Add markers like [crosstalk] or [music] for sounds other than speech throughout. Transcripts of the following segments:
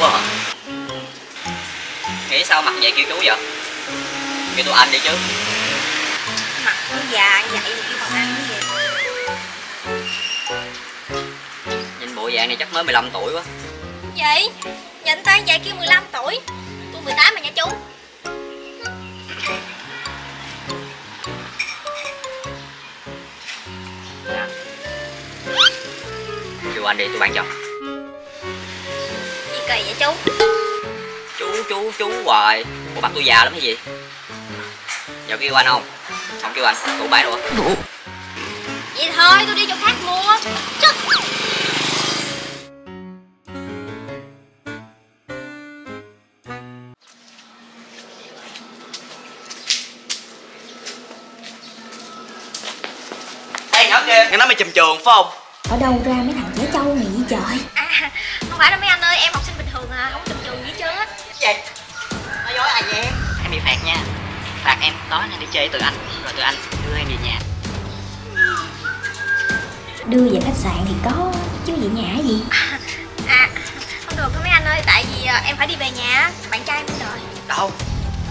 quá hả nghĩ sao mặt vậy kêu chú vậy? Kêu tôi anh đi chứ. Mặt nó già vậy mà kêu bằng ăn cái gì? Nhìn bộ dạng này chắc mới 15 tuổi quá. Vậy? Nhìn tay vậy kêu 15 tuổi. Tôi 18 mà nha chú. Kêu anh đi tôi bán cho kỳ vậy chú? Chú chú chú hoài. Bộ mặt tôi già lắm hay gì? Giờ kêu anh không? Không kêu anh. Tôi bán luôn. Vậy thôi tôi đi chỗ khác mua. Chứ Ê nhỏ kia Nghe nói mày chùm trường phải không? Ở đâu ra mấy thằng [laughs] không phải đâu mấy anh ơi em học sinh bình thường à không có tầm trường gì hết trơn á. Gì Nói dối ai vậy? Em bị phạt nha. Phạt em tối nay đi chơi từ anh rồi từ anh đưa em về nhà. Đưa về khách sạn thì có Chứ về nhà cái gì? À không được mấy anh ơi tại vì à, em phải đi về nhà. Á. bạn trai em đợi Đâu?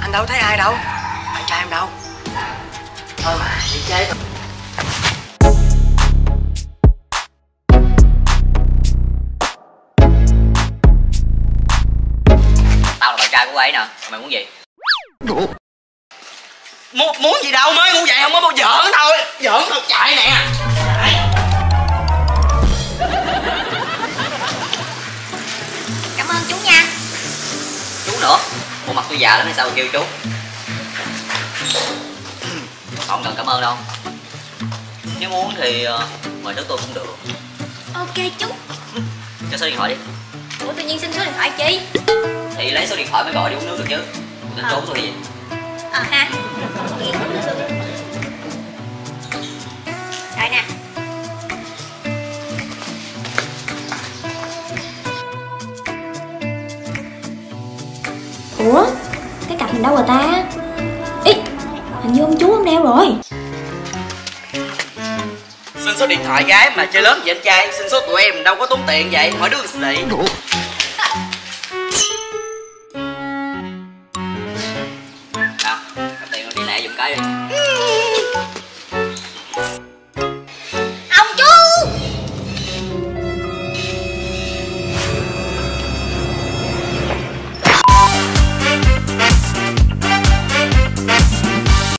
Anh đâu thấy ai đâu? Bạn trai em đâu? Thôi mà đi chơi thôi trai của cô ấy nè. Mày muốn gì? Muốn, muốn gì đâu mới ngu vậy không? Có bao giỡn thôi. Giỡn thôi chạy nè. Cảm ơn chú nha. Chú nữa? Bộ mặt tôi già lắm hay sao mà kêu chú? Không cần cảm ơn đâu. Nếu muốn thì ờ, mời nước tôi cũng được. Ok chú. Cho số điện thoại đi. Ủa tự nhiên xin số điện thoại chi thì lấy số điện thoại mới gọi đi uống nước được chứ. Tính trốn tôi gì ờ ha. Rồi nè. Ủa? Cái cặp mình đâu rồi ta? Ý Hình như ông chú ông đeo rồi. Xin số điện thoại gái mà chơi lớn vậy anh trai? Xin số tụi em đâu có tốn tiền vậy? Hỏi đứa xị 还